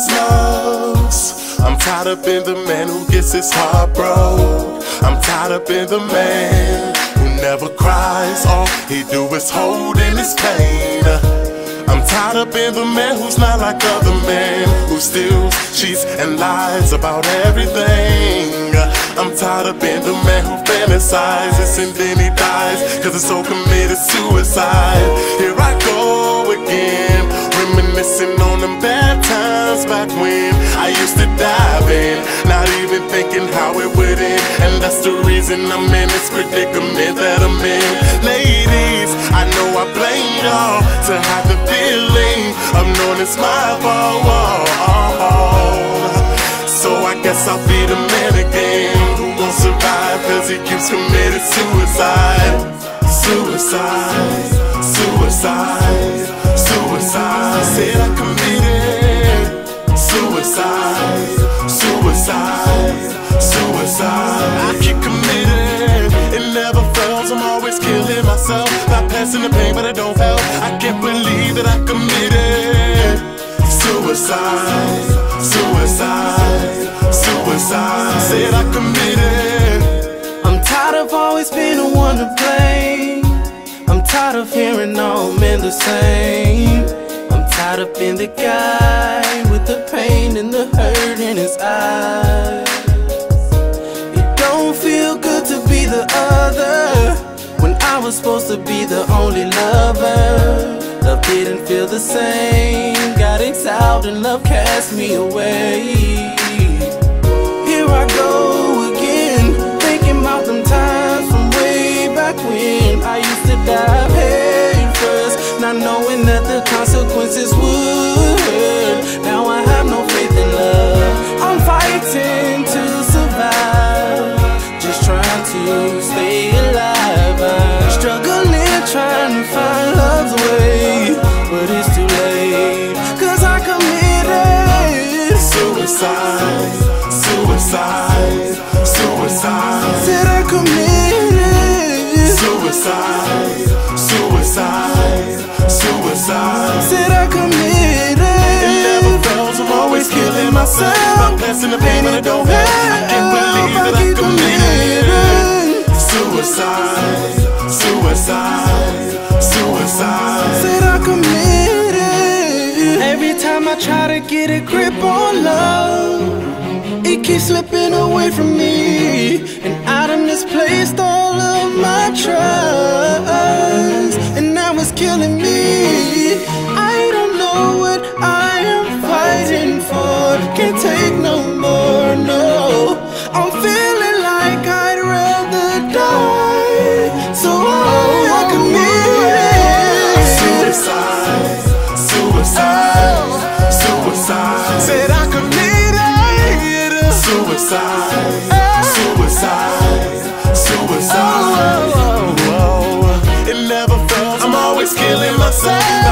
promised loves. I'm tied up in the man who gets his heart broke. I'm tied up in the man who never cries. All he do is hold in his pain. I'm tied up in the man who's not like other men Who steals, cheats, and lies about everything I'm tied up in the man who fantasizes and then he dies Cause it's so committed to suicide Here I go again Reminiscing on them bad back when I used to dive in Not even thinking how it would end And that's the reason I'm in this predicament that I'm in Ladies, I know I blame y'all to have the feeling of knowing it's my fault. So I guess I'll be the man again who won't survive cause he keeps committing suicide. Suicide, suicide, suicide. Said I keep committing, it never fails. I'm always killing myself, not passing the pain, but I don't help. I can't believe that I committed suicide, suicide, suicide. Said I committed. I'm tired of always being the one to blame. I'm tired of hearing all men the same. I'm tired of being the guy with the pain and the hurt in his eyes. Was supposed to be the only lover. Love didn't feel the same. Got exiled and love cast me away. Here I go again, thinking about them times from way back when I used to dive head first, not knowing that the Suicide, suicide, suicide, Said I committed suicide, suicide, suicide. Said I committed It never fails, I'm always killing myself. I'm passing the pain, but I don't. I can't believe that I committed suicide, suicide, suicide. Said I committed Every time I try to get a grip on love It keeps slipping away from me Suicide, suicide, suicide. Whoa. It never fails, I'm always killing myself.